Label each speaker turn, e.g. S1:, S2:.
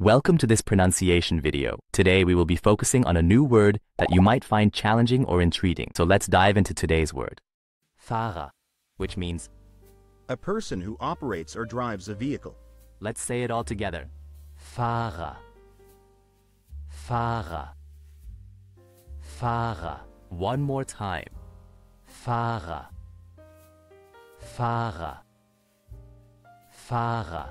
S1: Welcome to this pronunciation video. Today we will be focusing on a new word that you might find challenging or intriguing. So let's dive into today's word. Fahrer, which means,
S2: A person who operates or drives a vehicle.
S1: let's say it all together. Fahrer. Fahrer. Fahrer. One more time. Fahrer. Fahrer. Fahrer.